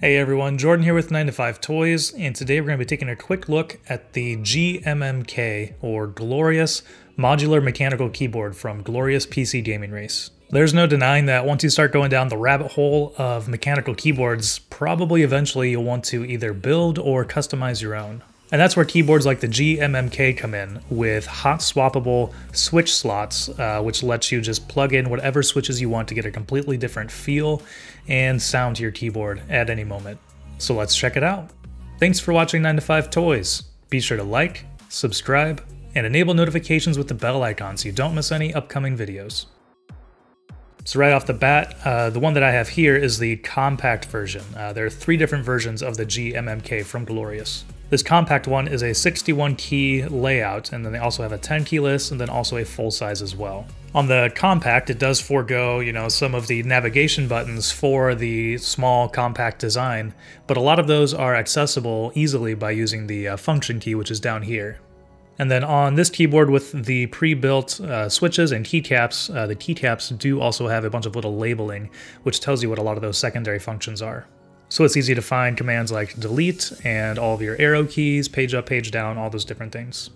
Hey everyone, Jordan here with 9 to 5 Toys, and today we're going to be taking a quick look at the GMMK, or Glorious Modular Mechanical Keyboard from Glorious PC Gaming Race. There's no denying that once you start going down the rabbit hole of mechanical keyboards, probably eventually you'll want to either build or customize your own. And that's where keyboards like the GMMK come in with hot swappable switch slots, uh, which lets you just plug in whatever switches you want to get a completely different feel and sound to your keyboard at any moment. So let's check it out. Thanks for watching 9 to 5 Toys. Be sure to like, subscribe, and enable notifications with the bell icon so you don't miss any upcoming videos. So right off the bat, uh, the one that I have here is the compact version. Uh, there are three different versions of the GMMK from Glorious. This compact one is a 61 key layout, and then they also have a 10 keyless, and then also a full size as well. On the compact, it does forego, you know, some of the navigation buttons for the small compact design, but a lot of those are accessible easily by using the uh, function key, which is down here. And then on this keyboard with the pre-built uh, switches and keycaps, uh, the keycaps do also have a bunch of little labeling, which tells you what a lot of those secondary functions are. So it's easy to find commands like delete and all of your arrow keys, page up, page down, all those different things.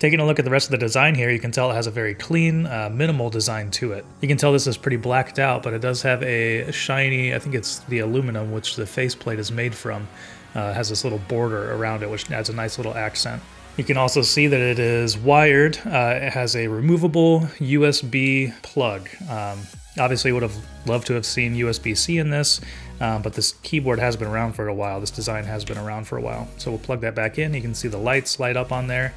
Taking a look at the rest of the design here, you can tell it has a very clean, uh, minimal design to it. You can tell this is pretty blacked out, but it does have a shiny, I think it's the aluminum, which the faceplate is made from, uh, has this little border around it, which adds a nice little accent. You can also see that it is wired. Uh, it has a removable USB plug. Um, obviously would have loved to have seen USB-C in this, um, but this keyboard has been around for a while. This design has been around for a while. So we'll plug that back in. You can see the lights light up on there,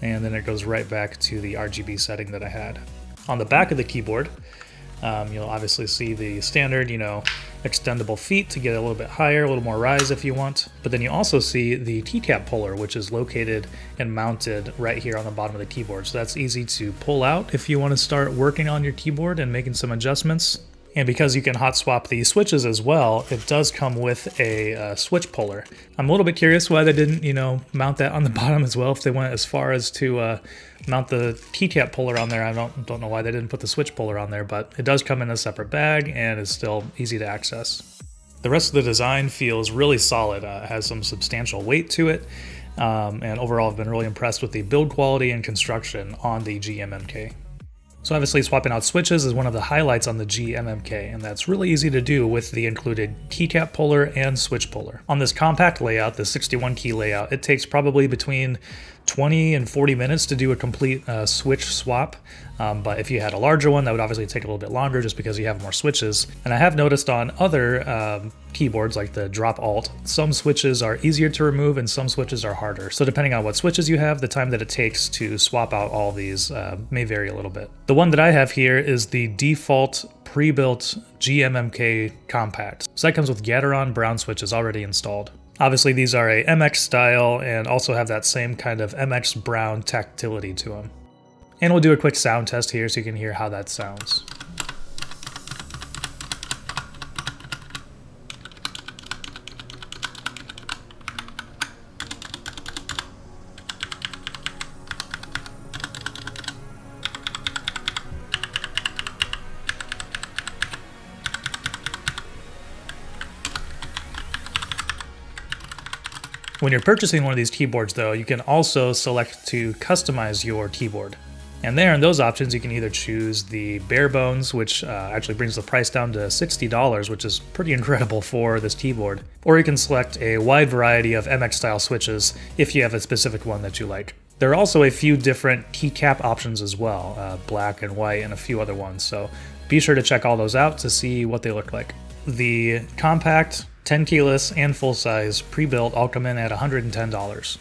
and then it goes right back to the RGB setting that I had. On the back of the keyboard, um, you'll obviously see the standard, you know, extendable feet to get a little bit higher, a little more rise if you want. But then you also see the keycap puller, which is located and mounted right here on the bottom of the keyboard. So that's easy to pull out if you want to start working on your keyboard and making some adjustments. And because you can hot swap the switches as well, it does come with a uh, switch puller. I'm a little bit curious why they didn't, you know, mount that on the bottom as well. If they went as far as to uh, mount the keycap puller on there, I don't don't know why they didn't put the switch puller on there, but it does come in a separate bag and is still easy to access. The rest of the design feels really solid. Uh, it has some substantial weight to it. Um, and overall, I've been really impressed with the build quality and construction on the GMMK. So obviously swapping out switches is one of the highlights on the GMMK, and that's really easy to do with the included keycap puller and switch puller. On this compact layout, the 61 key layout, it takes probably between 20 and 40 minutes to do a complete uh, switch swap. Um, but if you had a larger one, that would obviously take a little bit longer just because you have more switches. And I have noticed on other um, keyboards like the Drop Alt, some switches are easier to remove and some switches are harder. So depending on what switches you have, the time that it takes to swap out all these uh, may vary a little bit. The one that I have here is the default pre-built GMMK Compact. So that comes with Gateron brown switches already installed. Obviously these are a MX style and also have that same kind of MX brown tactility to them. And we'll do a quick sound test here so you can hear how that sounds. When you're purchasing one of these keyboards though, you can also select to customize your keyboard. And there in those options, you can either choose the bare bones, which uh, actually brings the price down to $60, which is pretty incredible for this keyboard. Or you can select a wide variety of MX style switches if you have a specific one that you like. There are also a few different keycap options as well, uh, black and white and a few other ones, so be sure to check all those out to see what they look like. The compact 10 keyless and full size pre-built all come in at $110.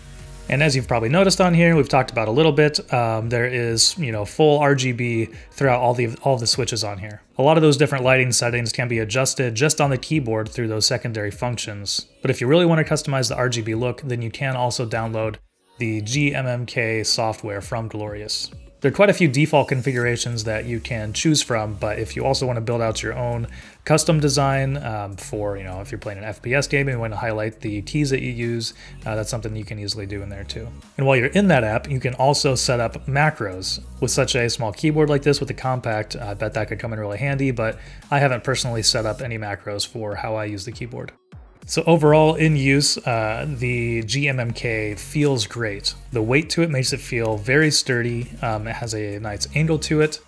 And as you've probably noticed on here, we've talked about a little bit, um, there is, you know, full RGB throughout all the all the switches on here. A lot of those different lighting settings can be adjusted just on the keyboard through those secondary functions. But if you really want to customize the RGB look, then you can also download the GMMK software from Glorious. There are quite a few default configurations that you can choose from, but if you also want to build out your own custom design um, for, you know, if you're playing an FPS game and you want to highlight the keys that you use, uh, that's something you can easily do in there too. And while you're in that app, you can also set up macros. With such a small keyboard like this with the compact, I bet that could come in really handy, but I haven't personally set up any macros for how I use the keyboard. So overall, in use, uh, the GMMK feels great. The weight to it makes it feel very sturdy. Um, it has a nice angle to it.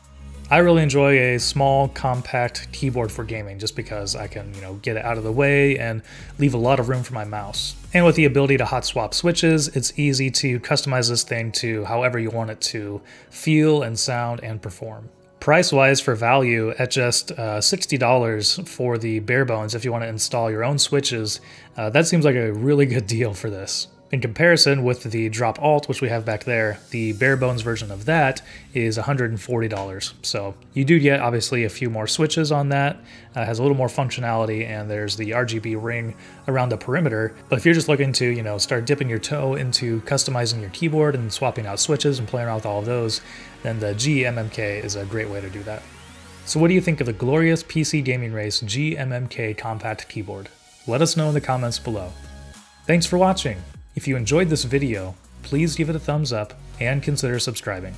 I really enjoy a small, compact keyboard for gaming just because I can, you know, get it out of the way and leave a lot of room for my mouse. And with the ability to hot swap switches, it's easy to customize this thing to however you want it to feel and sound and perform. Price wise, for value, at just uh, $60 for the bare bones, if you want to install your own switches, uh, that seems like a really good deal for this. In comparison with the Drop Alt, which we have back there, the bare bones version of that is $140. So you do get obviously a few more switches on that, uh, has a little more functionality, and there's the RGB ring around the perimeter. But if you're just looking to, you know, start dipping your toe into customizing your keyboard and swapping out switches and playing around with all of those, then the GMMK is a great way to do that. So what do you think of the glorious PC Gaming Race GMMK compact keyboard? Let us know in the comments below. Thanks for watching! If you enjoyed this video, please give it a thumbs up and consider subscribing.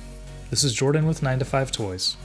This is Jordan with 9 to 5 Toys.